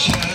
Shut